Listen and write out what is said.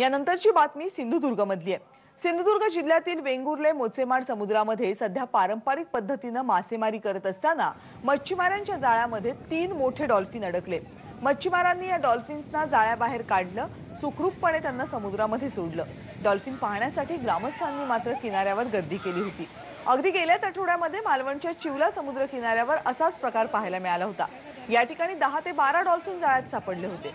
यानंतरची बातमी सिंधुदुर्ग मधली आहे. सिंधुदुर्ग जिल्ह्यातील वेंगुर्ले मोचेमाड समुद्रामध्ये सध्या पारंपरिक पद्धतीनं मासेमारी करत असताना मच्छीमारांच्या जाळ्यामध्ये तीन मोठे डॉल्फिन अडकले. मच्छीमारांनी या डॉल्फिन्सना जाळ्याबाहेर काढलं सुखरूपपणे त्यांना समुद्रामध्ये सोडलं. डॉल्फिन पाहण्यासाठी ग्रामस्थांनी मात्र किनाऱ्यावर गर्दी केली होती. अगदी गेल्याच आठवड्यामध्ये मालवणच्या चिवला समुद्र किनाऱ्यावर असाच प्रकार पाहायला मिळाला होता. या ठिकाणी दहा ते बारा डॉल्फिन जाळ्यात सापडले होते.